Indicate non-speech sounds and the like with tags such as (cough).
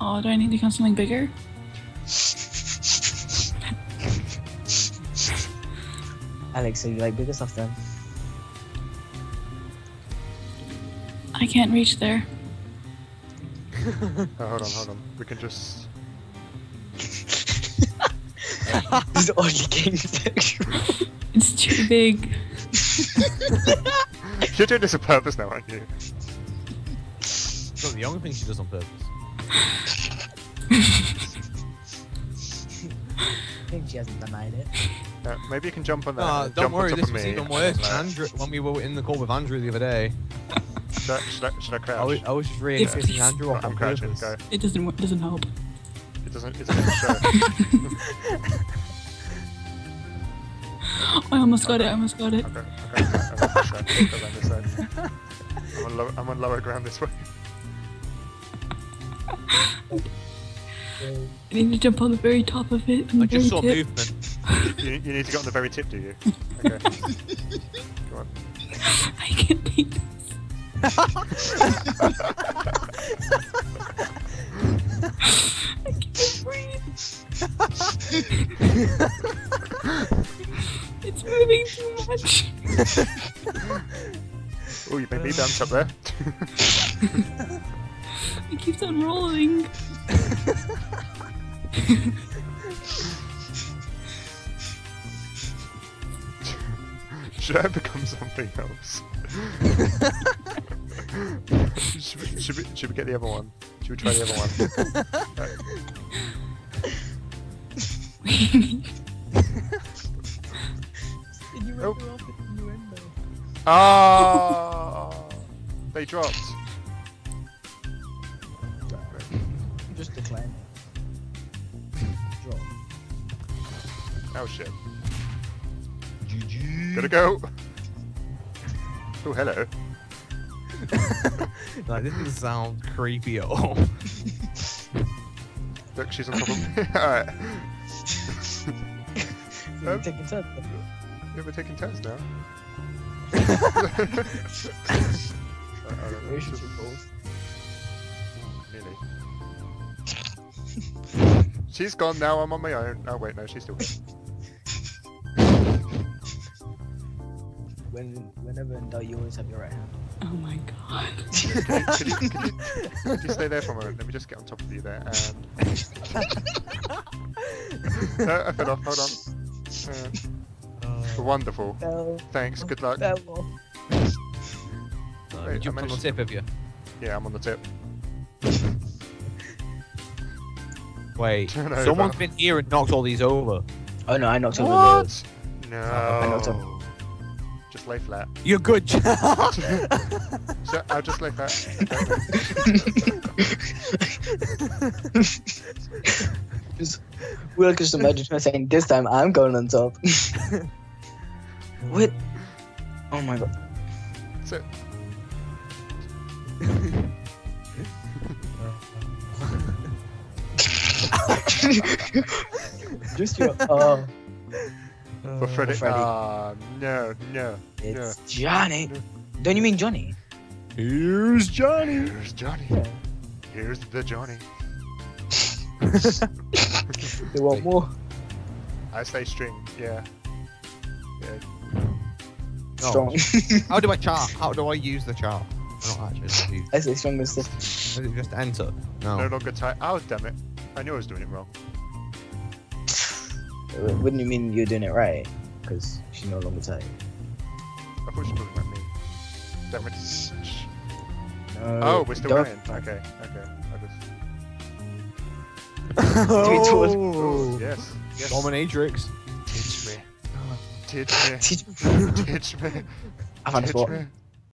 Oh, do I need to count something bigger? Alex, so you like bigger stuff then? I can't reach there. Oh, (laughs) hold on, hold on. We can just. this is oddly game sexual. It's too big. (laughs) You're doing this on purpose now, aren't you? It's not the only thing she does on purpose. I think she hasn't denied it. Uh, maybe you can jump on that. And don't jump on worry, top this of was even and worse. uh, Andrew, when we were in the call with Andrew the other day, Should I, should I, should I crouch? I was, I was just really Yes. Andrew off I'm on crouching. purpose. Go. It doesn't wo- doesn't help. It doesn't. It doesn't show. Oh, I almost got it. I almost got it. Okay. Okay. I'm on this side. Go around this side. I'm on, low, I'm on lower ground this way. (gasps) I need to jump on the very top of it. I just saw tip. movement. (laughs) You, you need to get on the very tip, do you? (laughs) Okay. Go on. I can't take this. I can't breathe. it's moving too much. (laughs) Oh, you made me bounce up there. It keeps on rolling. Should I become something else? should, we, should, we, should we get the other one? Should we try the other one? Nope. Oh, they dropped. Just decline. Drop. Oh shit. GG. Gotta go. Oh, hello. (laughs) (laughs) Like, this doesn't sound creepy at all. (laughs) Look, she's on top of me. Alright. So you're Um, taking turns. Yeah, we're taking turns now. Alright, hold on, Where let's She's gone now, I'm on my own. Oh wait, no, she's still here. When, whenever in doubt, you always have your right hand. Oh my god. Could you, could, you, could, you, could you stay there for a moment? Let me just get on top of you there. And... (laughs) no, I fell off, hold on. Uh, wonderful. Fell, Thanks, good luck. fell off. Uh, Wait, I you jumped on the tip of you. Yeah, I'm on the tip. Wait, Turn over. someone's been here and knocked all these over. Oh no, I knocked over What? No. I knocked over. Just lay flat. You're good. (laughs) So I'll just lay flat. just, we'll just imagine her saying, "This time I'm going on top." (laughs) what? Oh my god. So (laughs) just your. Oh, for Freddy. Freddy. Ah, no, no. it's Johnny. Don't you mean Johnny? Here's Johnny. Here's Johnny. Yeah. Here's the Johnny. (laughs) They want more. I say string. Yeah. Yeah. No. (laughs) Strong. How do I chart? How do I use the chart? I don't actually use. I say strong as. Is it just enter? No No. longer tight. Oh, damn it. I knew I was doing it wrong. Wouldn't you mean you're doing it right? Because she's no longer tight. I thought she was talking about me. Damn it. No, Oh, we're still don't- going. Okay, okay. I just... (laughs) oh, Yes, yes. Dominatrix. (laughs) Teach me. Teach me. Teach me. Teach (laughs) me. I found a Teach spot. me.